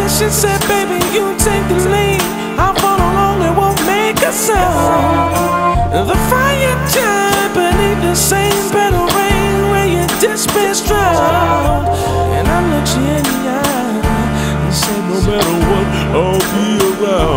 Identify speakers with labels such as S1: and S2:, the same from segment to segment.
S1: Politician said, baby, you take the lead. I'll follow along and won't make a sound. The fire died beneath the same battle rain where your despair's drowned. And I looked you in the eye and said, no matter what, I'll be around.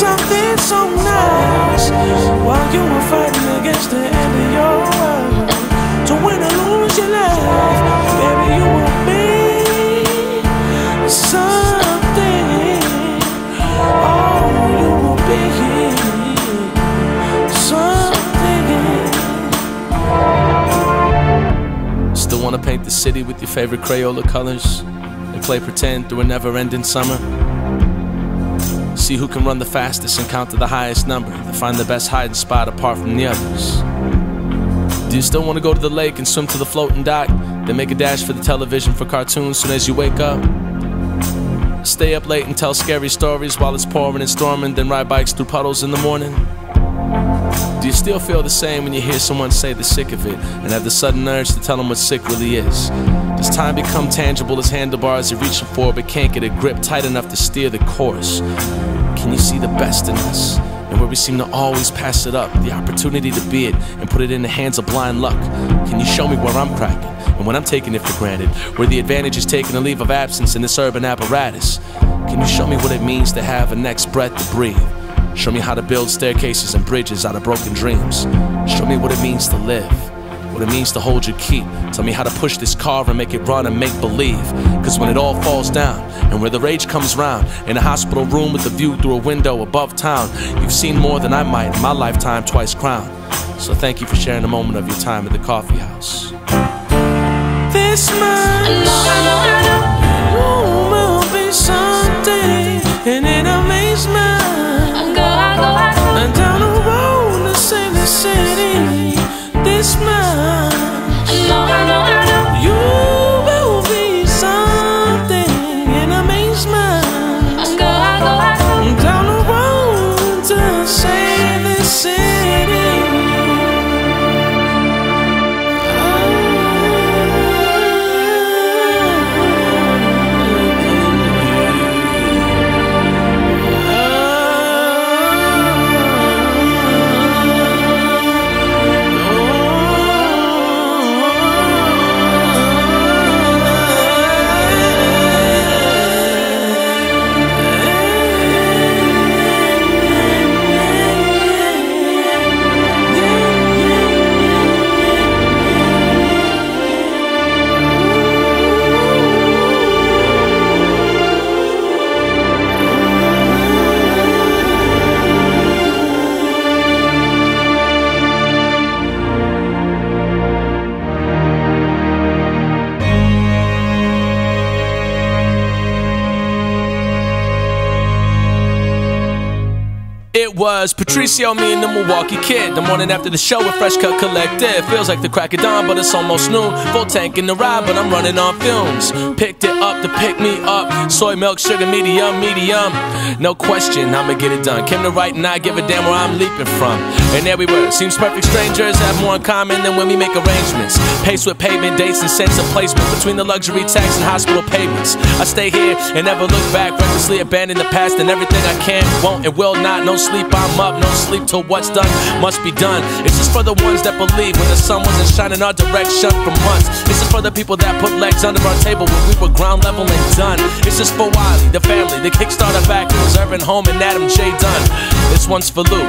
S1: Something so nice. While you were fighting against the end of your world, to win or lose your life, baby, you will be something. Oh, you will be something.
S2: Still wanna paint the city with your favorite Crayola colors and play pretend through a never ending summer? See who can run the fastest and count to the highest number to find the best hiding spot apart from the others. Do you still wanna go to the lake and swim to the floating dock? Then make a dash for the television for cartoons soon as you wake up? Stay up late and tell scary stories while it's pouring and storming, then ride bikes through puddles in the morning? Do you still feel the same when you hear someone say they're sick of it and have the sudden urge to tell them what sick really is? Does time become tangible as handlebars you're reaching for but can't get a grip tight enough to steer the course? Can you see the best in us? And where we seem to always pass it up, the opportunity to be it and put it in the hands of blind luck. Can you show me where I'm cracking and when I'm taking it for granted? Where the advantage is taking a leave of absence in this urban apparatus? Can you show me what it means to have a next breath to breathe? Show me how to build staircases and bridges out of broken dreams. Show me what it means to live, what it means to hold your key. Tell me how to push this car and make it run and make believe. Cause when it all falls down and where the rage comes round, in a hospital room with a view through a window above town, you've seen more than I might in my lifetime twice crowned. So thank you for sharing a moment of your time at the coffee house.
S1: This much
S2: was Patricio, me and the Milwaukee Kid. The morning after the show with Fresh Cut Collective. Feels like the crack of dawn, but it's almost noon. Full tank in the ride, but I'm running on fumes. Picked it up to pick me up. Soy milk, sugar, medium, medium. No question, I'ma get it done. Came to write and I give a damn where I'm leaping from. And there we were. Seems perfect strangers have more in common than when we make arrangements. Pace with pavement dates and sense of placement between the luxury tax and hospital payments. I stay here and never look back. Recklessly abandon the past and everything I can, won't, and will not. No sleep, I'm up. No sleep till what's done must be done. It's just for the ones that believe when the sun wasn't shining our direction for months. It's just for the people that put legs under our table when we were ground level and done. It's just for Wiley, the family, the Kickstarter backers, Urban Home and Adam J. Dunn. This one's for Lou.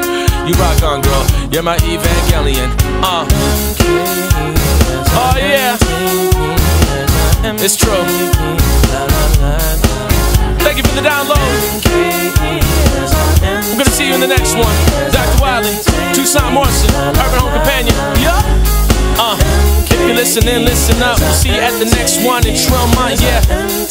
S2: You rock on, girl. You're my Evangelion. Uh. Oh yeah. It's true. Thank you for the download. The next one. Dr. Wiley, Toussaint Morrison, Urban Home Companion. Yup. Uh, if you listening, listen up. We'll see you at the next one in Tremont, yeah.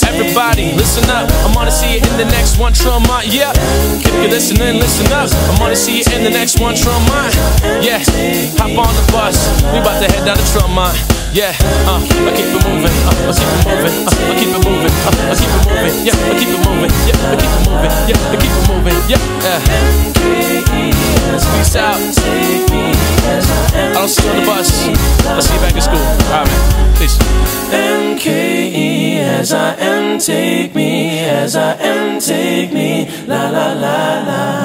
S2: Everybody, listen up. I'm gonna see you in the next one, Tremont, yeah. If you're listening, listen up. I'm gonna see you in the next one, Tremont, yeah. Hop on the bus, we about to head down to Tremont. Yeah, uh, I keep it moving, uh, I keep it moving, uh, I keep it moving, uh, I keep it moving, yeah, I keep it moving, yeah, I keep it moving, yeah, I keep it moving, yeah, yeah. Peace out. I don't see you on the bus. I'll see you back in school. All right, man. Peace.
S1: MKE as I am, take me as I am, take me, la la la la.